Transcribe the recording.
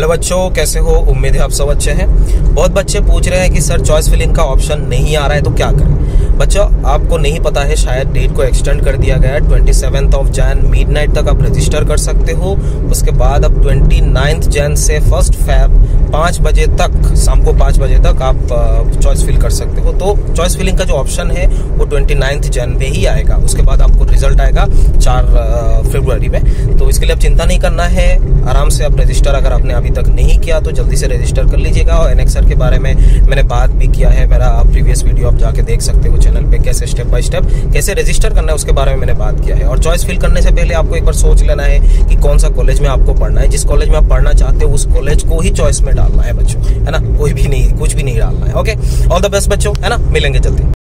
Hello बच्चों, कैसे हो? उम्मीद है आप सब अच्छे हैं। बहुत बच्चे पूछ रहे हैं कि, सर चॉइस फिलिंग का ऑप्शन नहीं आ रहा है तो क्या करें? बच्चों, आपको नहीं पता है, शायद डेट को एक्सटेंड कर दिया गया है। Twenty seven of Jan mid तक आप रजिस्टर कर सकते हो। उसके बाद अब ट्वेंटी नाइन्थ जैन से फ़र्स्ट फैब पाँच बजे तक, शाम को पाँच बजे तक आप चॉइस फिल कर सकते हो। तो चॉइस फिलिंग का जो ऑप्शन है, वो ट्वेंटी नाइन्थ जैन पे ही आएगा। उसके बाद आपको रिज़ल्ट आएगा चार फरवरी में। तो इसके लिए आप चिंता नहीं करना है। आराम से आप रजिस्टर अगर आपने अभी तक नहीं किया तो जल्दी से रजिस्टर कर लीजिएगा। और एनएक्सर के बारे में मैंने बात भी किया है। मेरा प्रीवियस वीडियो आप जाके देख सकते हो चैनल पे कैसे स्टेप बाय स्टेप कैसे रजिस्टर करना है, उसके बारे में मैंने बात किया है। और चॉइस फिल करने से पहले आपको एक बार सोच लेना है कि कौन सा कॉलेज में आपको पढ़ना है। जिस कॉलेज में आप पढ़ना चाहते हो, उस कॉलेज को ही चॉइस में डालना है बच्चों, है ना? कोई भी नहीं, कुछ भी नहीं डालना है ओके ऑल द बेस्ट बच्चों, है ना? मिलेंगे जल्दी।